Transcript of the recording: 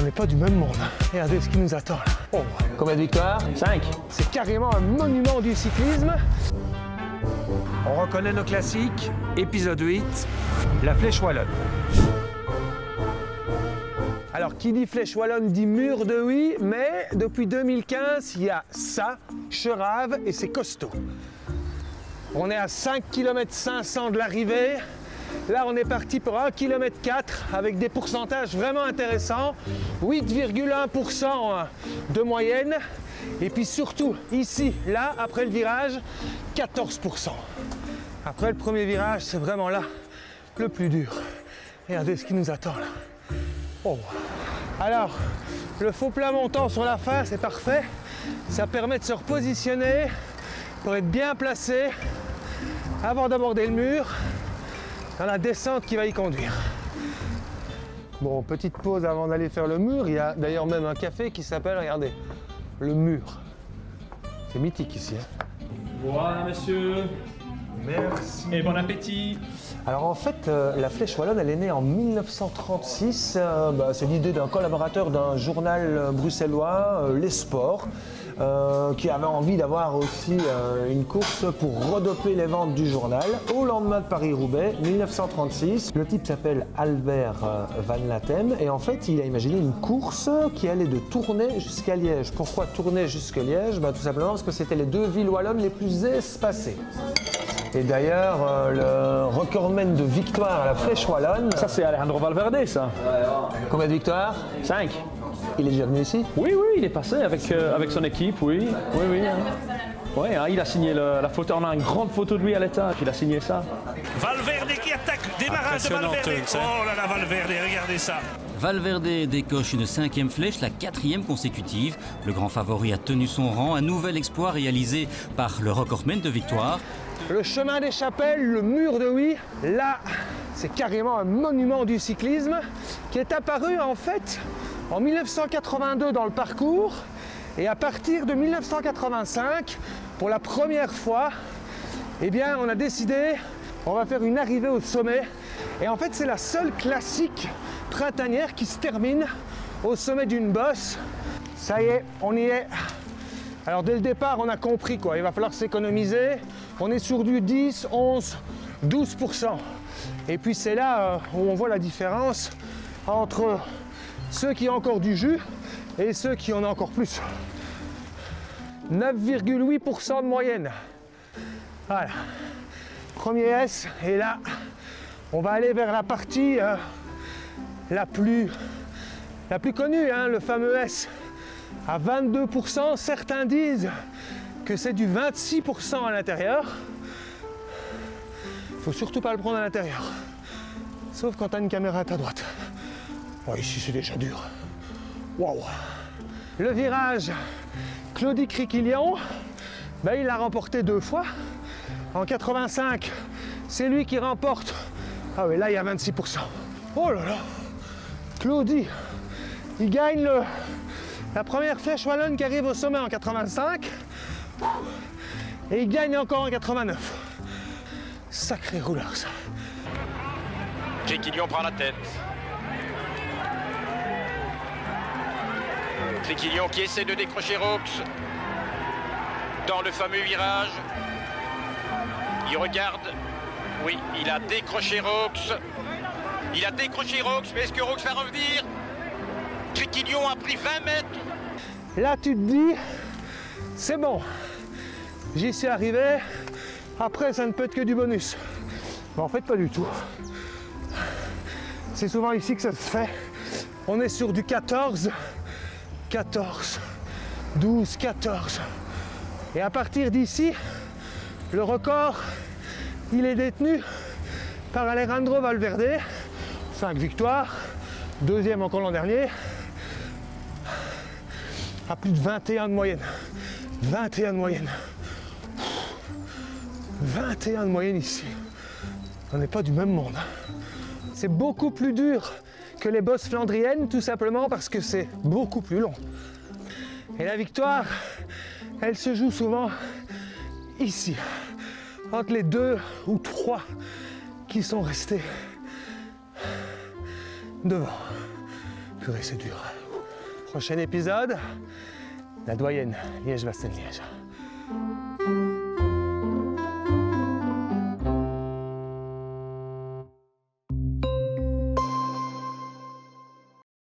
On n'est pas du même monde. Regardez ce qui nous attend là. Oh, Combien de victoires? 5. c'est carrément un monument du cyclisme. On reconnaît nos classiques. Épisode 8, la flèche wallonne. Alors, qui dit flèche wallonne dit mur de oui, mais depuis 2015, il y a ça, Cherave, et c'est costaud. On est à 5 km 500 de l'arrivée. Là, on est parti pour 1 km 4 avec des pourcentages vraiment intéressants. 8,1% de moyenne. Et puis surtout, ici, là, après le virage, 14%. Après le premier virage, c'est vraiment là le plus dur. Regardez ce qui nous attend là. Oh. Alors, le faux plat montant sur la fin, c'est parfait. Ça permet de se repositionner pour être bien placé avant d'aborder le mur dans la descente qui va y conduire. Bon, petite pause avant d'aller faire le mur. Il y a d'ailleurs même un café qui s'appelle, regardez, le mur. C'est mythique ici. hein. Voilà, monsieur. Merci. Et bon appétit. Alors en fait, euh, la Flèche Wallonne, elle est née en 1936. euh, bah, c'est l'idée d'un collaborateur d'un journal euh, bruxellois, euh, Les Sports, euh, qui avait envie d'avoir aussi euh, une course pour redoper les ventes du journal. Au lendemain de Paris-Roubaix, 1936, le type s'appelle Albert euh, Van Latem et en fait, il a imaginé une course qui allait de Tournai jusqu'à Liège. Pourquoi Tournai jusqu'à Liège? Bah, Tout simplement parce que c'était les deux villes wallonnes les plus espacées. Et d'ailleurs, euh, le recordman de victoire à la Flèche Wallonne, Ça, c'est Alejandro Valverde, ça. combien de victoires? 5. Il est déjà venu ici Oui, oui, il est passé avec, euh, avec son équipe, oui. Oui, oui. hein. Ouais, hein, il a signé le- la photo. On a une grande photo de lui à l'étage. Il a signé ça. Valverde qui attaque, démarrage de Valverde. Oh là là, Valverde, regardez ça. Valverde décoche une cinquième flèche, la quatrième consécutive. Le grand favori a tenu son rang, un nouvel exploit réalisé par le recordman de victoire. Le chemin des chapelles, le mur de Oui, là, c'est carrément un monument du cyclisme qui est apparu en fait en 1982 dans le parcours et à partir de 1985, pour la première fois, eh bien, on a décidé, on va faire une arrivée au sommet. Et en fait, c'est la seule classique printanière qui se termine au sommet d'une bosse. Ça y est, on y est. Alors dès le départ, on a compris quoi, il va falloir s'économiser. On est sur du 10, 11, 12%. Et puis c'est là euh, où on voit la différence entre ceux qui ont encore du jus et ceux qui en ont encore plus. 9,8% de moyenne. Voilà. Premier S, et là, on va aller vers la partie euh, la, plus, la plus connue, hein, le fameux S à 22%. Certains disent que c'est du 26% à l'intérieur. Il faut surtout pas le prendre à l'intérieur. Sauf quand tu as une caméra à ta droite. Oh, ici, c'est déjà dur. Waouh Le virage, Claudie Criquillon, ben, il l'a remporté deux fois. En 85, c'est lui qui remporte. Ah oui, là, il y a 26%. Oh là là Claudie, il gagne le, la première flèche wallonne qui arrive au sommet en 85 et il gagne encore en 89. Sacré rouleur ça. Criquillon prend la tête. Criquillon qui essaie de décrocher Rox dans le fameux virage. Il regarde. Oui, il a décroché Rox. Il a décroché Rox, mais est-ce que Rox va revenir? Criquillon a pris 20 mètres. Là tu te dis, c'est bon, j'y suis arrivé, après ça ne peut être que du bonus. Mais en fait pas du tout. C'est souvent ici que ça se fait. On est sur du 14, 14, 12, 14. Et à partir d'ici, le record, il est détenu par Alejandro Valverde. 5 victoires, deuxième encore l'an dernier, à plus de 21 de moyenne. 21 de moyenne. 21 de moyenne ici. On n'est pas du même monde. hein. C'est beaucoup plus dur que les bosses flandriennes, tout simplement parce que c'est beaucoup plus long. Et la victoire, elle se joue souvent ici, entre les deux ou trois qui sont restés devant. Purée, c'est dur. Prochain épisode, la doyenne Liège-Bastogne-Liège.